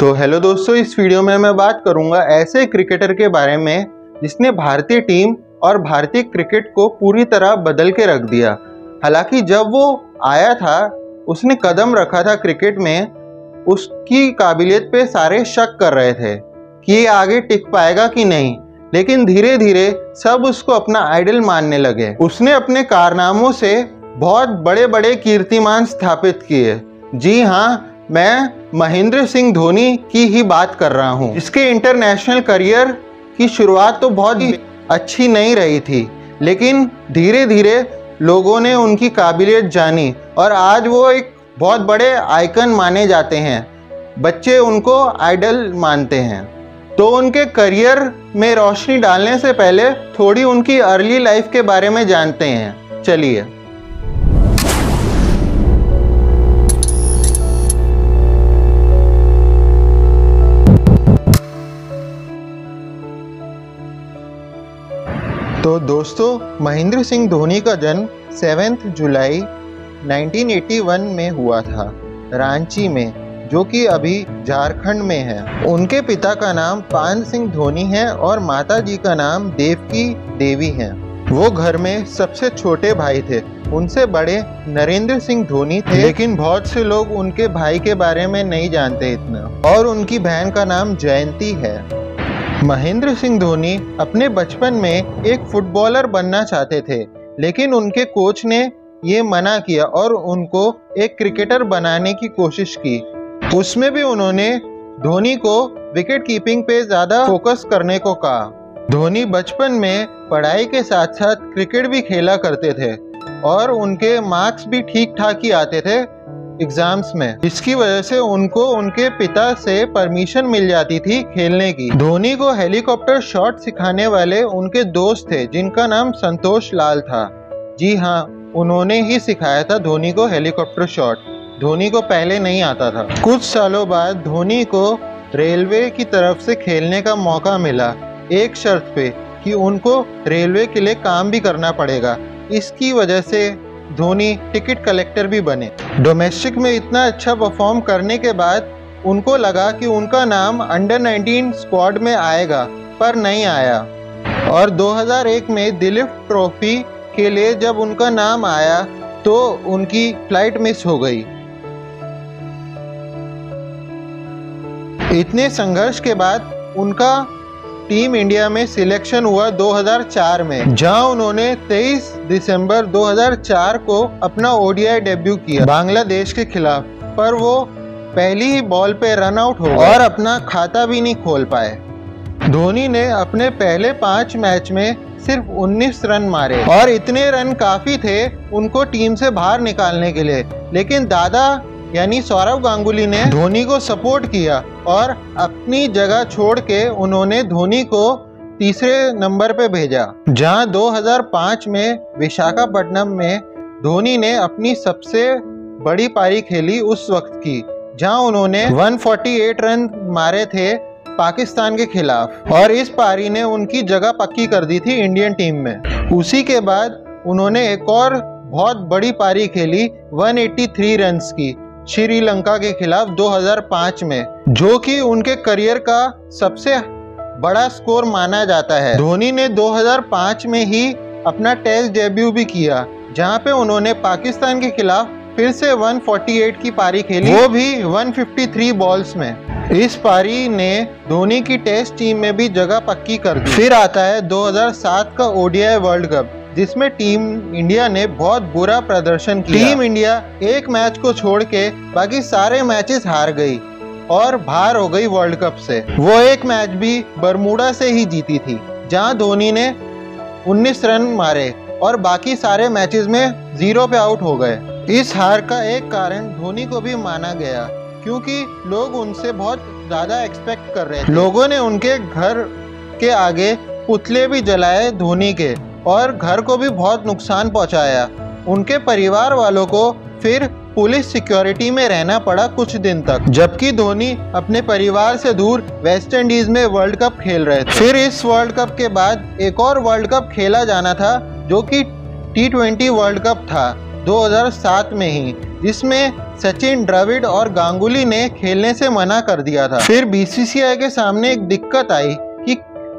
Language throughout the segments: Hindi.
तो हेलो दोस्तों, इस वीडियो में मैं बात करूँगा ऐसे क्रिकेटर के बारे में जिसने भारतीय टीम और भारतीय क्रिकेट को पूरी तरह बदल के रख दिया। हालाँकि जब वो आया था, उसने कदम रखा था क्रिकेट में, उसकी काबिलियत पे सारे शक कर रहे थे कि ये आगे टिक पाएगा कि नहीं। लेकिन धीरे धीरे सब उसको अपना आइडल मानने लगे। उसने अपने कारनामों से बहुत बड़े बड़े कीर्तिमान स्थापित किए। जी हाँ मैं महेंद्र सिंह धोनी की ही बात कर रहा हूँ। इसके इंटरनेशनल करियर की शुरुआत तो बहुत ही अच्छी नहीं रही थी, लेकिन धीरे धीरे लोगों ने उनकी काबिलियत जानी और आज वो एक बहुत बड़े आइकन माने जाते हैं। बच्चे उनको आइडल मानते हैं। तो उनके करियर में रोशनी डालने से पहले थोड़ी उनकी अर्ली लाइफ के बारे में जानते हैं। चलिए। तो दोस्तों, महेंद्र सिंह धोनी का जन्म सेवेंथ जुलाई 1981 में हुआ था, रांची में, जो कि अभी झारखंड में है। उनके पिता का नाम पान सिंह धोनी है और माता जी का नाम देवकी देवी है। वो घर में सबसे छोटे भाई थे। उनसे बड़े नरेंद्र सिंह धोनी थे। लेकिन बहुत से लोग उनके भाई के बारे में नहीं जानते इतना। और उनकी बहन का नाम जयंती है। महेंद्र सिंह धोनी अपने बचपन में एक फुटबॉलर बनना चाहते थे, लेकिन उनके कोच ने ये मना किया और उनको एक क्रिकेटर बनाने की कोशिश की। उसमें भी उन्होंने धोनी को विकेट कीपिंग पे ज़्यादा फोकस करने को कहा। धोनी बचपन में पढ़ाई के साथ साथ क्रिकेट भी खेला करते थे और उनके मार्क्स भी ठीक ठाक ही आते थे एग्ज़ाम्स में। जिसकी वजह से उनको उनके पिता से परमिशन मिल जाती थी खेलने की। धोनी को हेलीकॉप्टर शॉट सिखाने वाले उनके दोस्त थे, जिनका नाम संतोष लाल था। जी हाँ उन्होंने ही सिखाया था धोनी को हेलीकॉप्टर शॉट धोनी को पहले नहीं आता था। कुछ सालों बाद धोनी को रेलवे की तरफ़ से खेलने का मौका मिला, एक शर्त पे कि उनको रेलवे के लिए काम भी करना पड़ेगा। इसकी वजह से धोनी टिकट कलेक्टर भी बने। डोमेस्टिक में इतना अच्छा परफॉर्म करने के बाद उनको लगा कि उनका नाम अंडर 19 स्क्वाड में आएगा, पर नहीं आया। और 2001 में दिलीप ट्रॉफी के लिए जब उनका नाम आया तो उनकी फ़्लाइट मिस हो गई। इतने संघर्ष के बाद उनका टीम इंडिया में सिलेक्शन हुआ 2004 में, जहाँ उन्होंने 23 दिसंबर 2004 को अपना ओडीआई डेब्यू किया बांग्लादेश के खिलाफ, पर वो पहली ही बॉल पे रन आउट हो और अपना खाता भी नहीं खोल पाए। धोनी ने अपने पहले पाँच मैच में सिर्फ़ 19 रन मारे और इतने रन काफ़ी थे उनको टीम से बाहर निकालने के लिए, लेकिन दादा यानी सौरव गांगुली ने धोनी को सपोर्ट किया और अपनी जगह छोड़ के उन्होंने धोनी को तीसरे नंबर पे भेजा। जहाँ 2005 में विशाखापट्टनम में धोनी ने अपनी सबसे बड़ी पारी खेली उस वक्त की, जहाँ उन्होंने 148 रन मारे थे पाकिस्तान के खिलाफ और इस पारी ने उनकी जगह पक्की कर दी थी इंडियन टीम में। उसी के बाद उन्होंने एक और बहुत बड़ी पारी खेली 183 रन्स की श्रीलंका के खिलाफ 2005 में, जो कि उनके करियर का सबसे बड़ा स्कोर माना जाता है। धोनी ने 2005 में ही अपना टेस्ट डेब्यू भी किया, जहाँ पे उन्होंने पाकिस्तान के खिलाफ फिर से 148 की पारी खेली। वो भी 153 बॉल्स में। इस पारी ने धोनी की टेस्ट टीम में भी जगह पक्की कर दी। फिर आता है 2007 का ओडीआई वर्ल्ड कप जिसमें टीम इंडिया ने बहुत बुरा प्रदर्शन किया। Team India? एक मैच को छोड़ के बाकी सारे मैचेस हार गई और बाहर हो गई वर्ल्ड कप से। वो एक मैच भी बरमूडा से ही जीती थी जहाँ धोनी ने 19 रन मारे और बाकी सारे मैचेस में ज़ीरो पे आउट हो गए। इस हार का एक कारण धोनी को भी माना गया क्योंकि लोग उनसे बहुत ज़्यादा एक्सपेक्ट कर रहे थे। लोगों ने उनके घर के आगे पुतले भी जलाए धोनी के। और घर को भी बहुत नुकसान पहुँचाया। उनके परिवार वालों को फिर पुलिस सिक्योरिटी में रहना पड़ा कुछ दिन तक, जबकि धोनी अपने परिवार से दूर वेस्ट इंडीज में वर्ल्ड कप खेल रहे थे। फिर इस वर्ल्ड कप के बाद एक और वर्ल्ड कप खेला जाना था, जो कि टी ट्वेंटी वर्ल्ड कप था 2007 में ही, जिसमें सचिन द्रविड़ और गांगुली ने खेलने से मना कर दिया था। फिर बीसीसीआई के सामने एक दिक्कत आई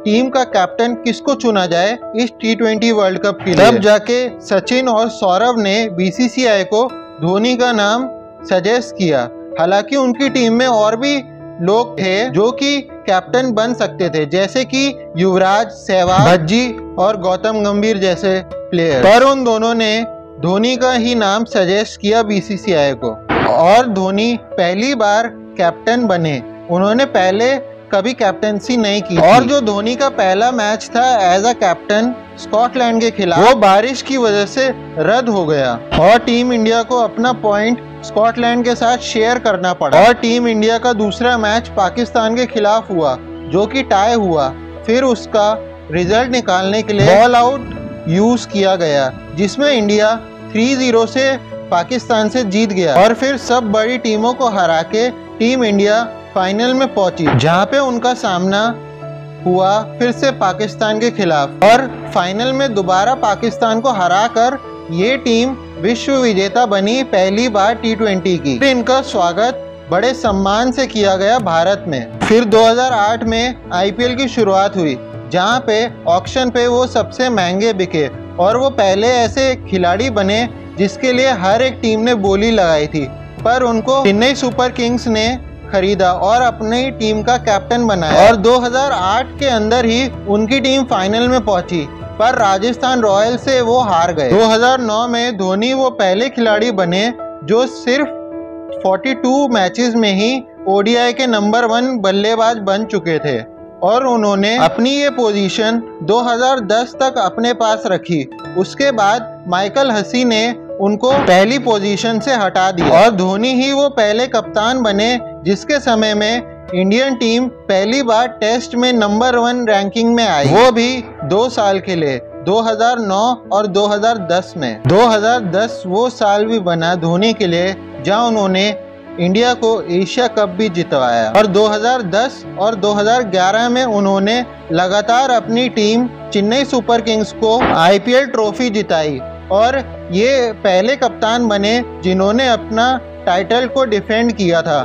टीम का कैप्टन किसको चुना जाए इस टी ट्वेंटी वर्ल्ड कप के लिए? तब जाके सचिन और सौरभ ने बीसीसीआई को धोनी का नाम सजेस्ट किया। हालाँकि उनकी टीम में और भी लोग थे जो कि कैप्टन बन सकते थे जैसे कि युवराज सहवाग भज्जी और गौतम गंभीर जैसे प्लेयर पर उन दोनों ने धोनी का ही नाम सजेस्ट किया बीसीसीआई को। और धोनी पहली बार कैप्टन बने। उन्होंने पहले कभी कैप्टनसी नहीं की और जो धोनी का पहला मैच था एज अ कैप्टन स्कॉटलैंड के खिलाफ वो बारिश की वजह से रद्द हो गया। और टीम इंडिया को अपना पॉइंट स्कॉटलैंड के साथ शेयर करना पड़ा। और टीम इंडिया का दूसरा मैच पाकिस्तान के खिलाफ हुआ जो कि टाई हुआ। फिर उसका रिज़ल्ट निकालने के लिए ऑल आउट यूज़ किया गया जिसमें इंडिया 3-0 से पाकिस्तान से जीत गया। और फिर सब बड़ी टीमों को हरा के टीम इंडिया फाइनल में पहुँची, जहाँ पे उनका सामना हुआ फिर से पाकिस्तान के खिलाफ। और फाइनल में दोबारा पाकिस्तान को हराकर ये टीम विश्व विजेता बनी पहली बार टी ट्वेंटी की। फिर इनका स्वागत बड़े सम्मान से किया गया भारत में। फिर 2008 में आईपीएल की शुरुआत हुई, जहाँ पे ऑक्शन पे वो सबसे महँगे बिके और वो पहले ऐसे खिलाड़ी बने जिसके लिए हर एक टीम ने बोली लगाई थी। पर उनको चेन्नई सुपर किंग्स ने खरीदा और अपनी टीम का कैप्टन बनाया। और 2008 के अंदर ही उनकी टीम फाइनल में पहुँची, पर राजस्थान रॉयल से वो हार गए। 2009 में धोनी वो पहले खिलाड़ी बने जो सिर्फ़ 42 मैचेस में ही ओडीआई के नंबर वन बल्लेबाज बन चुके थे, और उन्होंने अपनी ये पोजीशन 2010 तक अपने पास रखी। उसके बाद माइकल हसी ने उनको पहली पोजीशन से हटा दिया। और धोनी ही वो पहले कप्तान बने, जिसके समय में इंडियन टीम पहली बार टेस्ट में नंबर वन रैंकिंग में आई। वो भी दो साल के लिए 2009 और 2010 में। 2010 वो साल भी बना धोनी के लिए, जहाँ उन्होंने इंडिया को एशिया कप भी जितवाया। और 2010 और 2011 में उन्होंने लगातार अपनी टीम चेन्नई सुपर किंग्स को आईपीएल ट्रॉफी जिताई। और ये पहले कप्तान बने जिन्होंने अपना टाइटल को डिफेंड किया था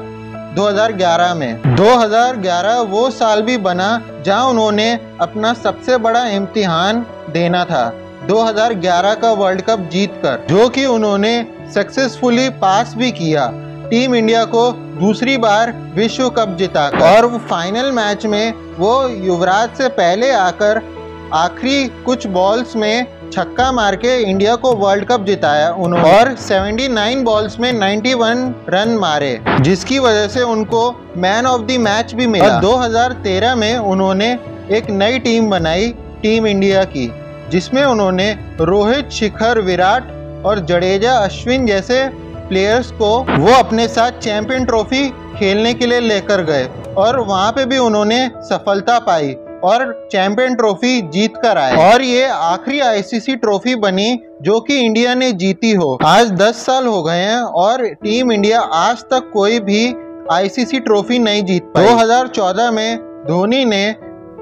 2011 में। 2011 वो साल भी बना जहाँ उन्होंने अपना सबसे बड़ा इम्तिहान देना था 2011 का वर्ल्ड कप जीतकर, जो कि उन्होंने सक्सेसफुली पास भी किया, टीम इंडिया को दूसरी बार विश्व कप जिता। और फाइनल मैच में वो युवराज से पहले आकर आखिरी कुछ बॉल्स में छक्का मार के इंडिया को वर्ल्ड कप जिताया उन्होंने। और 79 बॉल्स में 91 रन मारे, जिसकी वजह से उनको मैन ऑफ़ द मैच भी मिला। और 2013 में उन्होंने एक नई टीम बनाई, टीम इंडिया की, जिसमें उन्होंने रोहित, शिखर, विराट और जडेजा, अश्विन जैसे प्लेयर्स को वो अपने साथ चैंपियन ट्रॉफी खेलने के लिए लेकर गए। और वहाँ पे भी उन्होंने सफलता पाई। और चैंपियन ट्रॉफी जीत कर आए। और ये आखिरी आईसीसी ट्रॉफी बनी जो कि इंडिया ने जीती हो। आज 10 साल हो गए हैं और टीम इंडिया आज तक कोई भी आईसीसी ट्रॉफी नहीं जीत पाई। 2014 में धोनी ने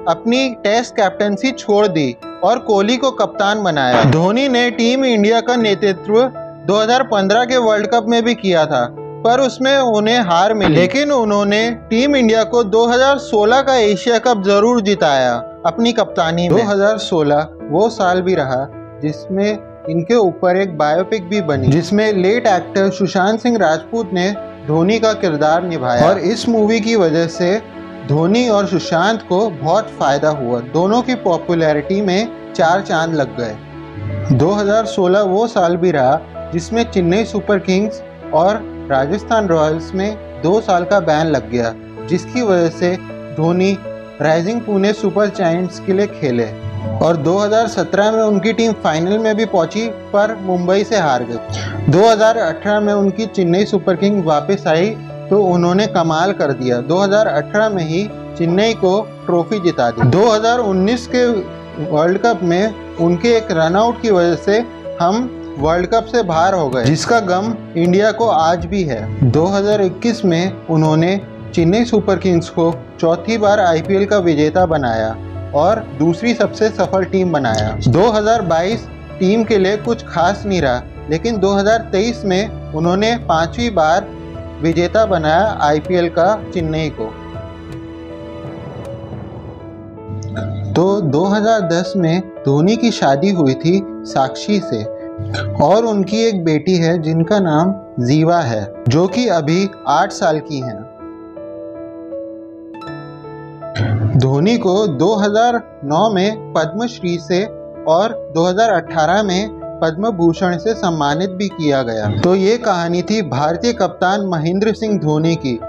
अपनी टेस्ट कैप्टनसी छोड़ दी और कोहली को कप्तान बनाया। धोनी ने टीम इंडिया का नेतृत्व 2015 के वर्ल्ड कप में भी किया था। पर उसमें उन्हें हार मिली। लेकिन उन्होंने टीम इंडिया को 2016 का एशिया कप ज़रूर जिताया अपनी कप्तानी में। 2016 वो साल भी रहा जिसमें इनके ऊपर एक बायोपिक भी बनी। जिसमें लेट एक्टर सुशांत सिंह राजपूत ने धोनी का किरदार निभाया। और इस मूवी की वजह से धोनी और सुशांत को बहुत फ़ायदा हुआ। दोनों की पॉपुलैरिटी में चार चाँद लग गए। 2016 वो साल भी रहा जिसमें चेन्नई सुपर किंग्स और राजस्थान रॉयल्स में दो साल का बैन लग गया, जिसकी वजह से Dhoni Rising Pune Super Giants के लिए खेले और 2017 में उनकी टीम फाइनल में भी पहुँची, पर मुंबई से हार गई। 2018 में उनकी चेन्नई सुपर किंग वापस आई तो उन्होंने कमाल कर दिया। 2018 में ही चेन्नई को ट्रॉफी जिता दी। 2019 के वर्ल्ड कप में उनके एक रनआउट की वजह से हम वर्ल्ड कप से बाहर हो गए। जिसका गम इंडिया को आज भी है। 2021 में उन्होंने चेन्नई सुपर किंग्स को चौथी बार आईपीएल का विजेता बनाया और दूसरी सबसे सफल टीम बनाया। 2022 टीम के लिए कुछ खास नहीं रहा, लेकिन 2023 में उन्होंने पांचवी बार विजेता बनाया आईपीएल का चेन्नई को। तो 2010 में धोनी की शादी हुई थी साक्षी से। और उनकी एक बेटी है जिनका नाम जीवा है, जो कि अभी आठ साल की हैं। धोनी को 2009 में पद्मश्री से और 2018 में पद्म भूषण से सम्मानित भी किया गया। तो ये कहानी थी भारतीय कप्तान महेंद्र सिंह धोनी की।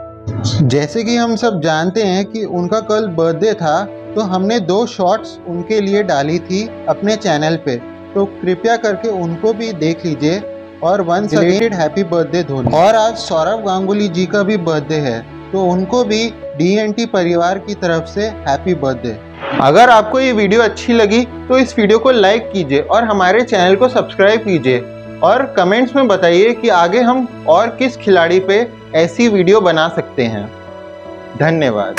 जैसे कि हम सब जानते हैं कि उनका कल बर्थडे था तो हमने दो शॉर्ट्स उनके लिए डाली थी अपने चैनल पे। तो कृपया करके उनको भी देख लीजिए और one related happy birthday Dhoni. और आज सौरभ गांगुली जी का भी बर्थडे है तो उनको भी डीएनटी परिवार की तरफ़ से हैप्पी बर्थडे अगर आपको ये वीडियो अच्छी लगी तो इस वीडियो को लाइक कीजिए और हमारे चैनल को सब्सक्राइब कीजिए। और कमेंट्स में बताइए कि आगे हम और किस खिलाड़ी पे ऐसी वीडियो बना सकते हैं। धन्यवाद।